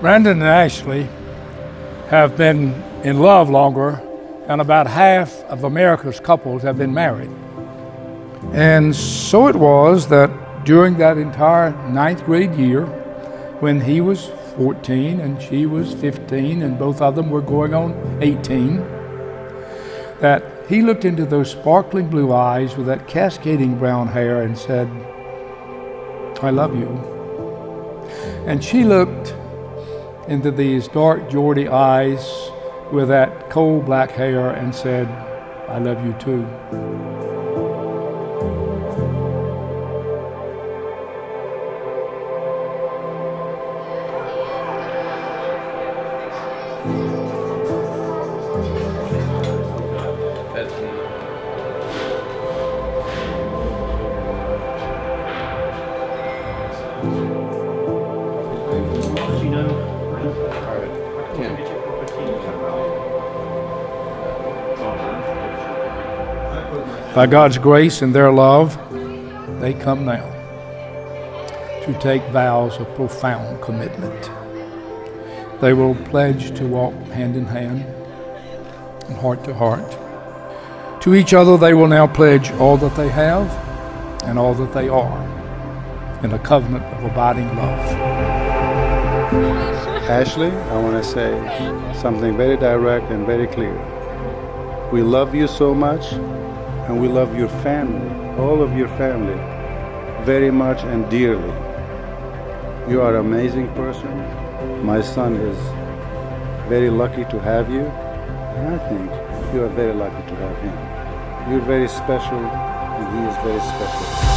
Brandon and Ashley have been in love longer, than about half of America's couples have been married. And so it was that during that entire ninth grade year, when he was 14 and she was 15, and both of them were going on 18, that he looked into those sparkling blue eyes with that cascading brown hair and said, I love you. And she looked into these dark Jordi eyes with that coal black hair and said, I love you too. By God's grace and their love, they come now to take vows of profound commitment. They will pledge to walk hand in hand and heart to heart. To each other, they will now pledge all that they have and all that they are in a covenant of abiding love. Ashley, I want to say something very direct and very clear. We love you so much and we love your family, all of your family, very much and dearly. You are an amazing person. My son is very lucky to have you, and I think you are very lucky to have him. You're very special, and he is very special.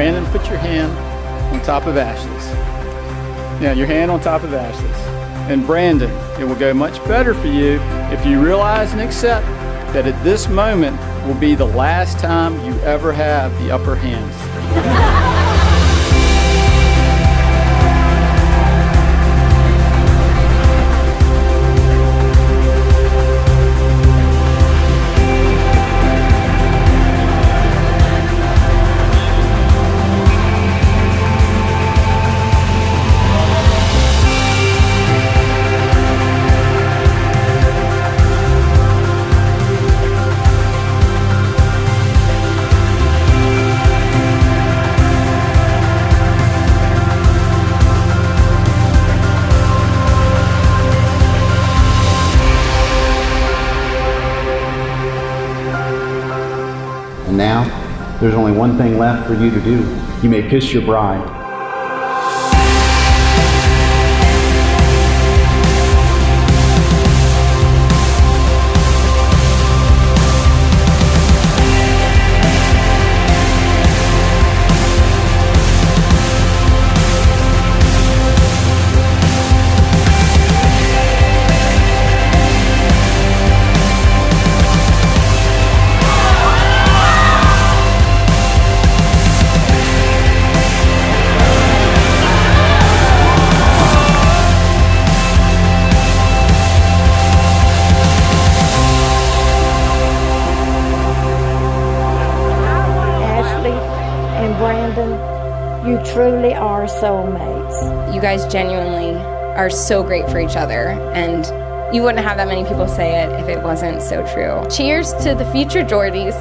Brandon, put your hand on top of Ashley's. Now, your hand on top of Ashley's. And Brandon, it will go much better for you if you realize and accept that at this moment will be the last time you ever have the upper hand. now, there's only one thing left for you to do. You may kiss your bride. And Brandon, you truly are soulmates. You guys genuinely are so great for each other, and you wouldn't have that many people say it if it wasn't so true. Cheers to the future Jordis.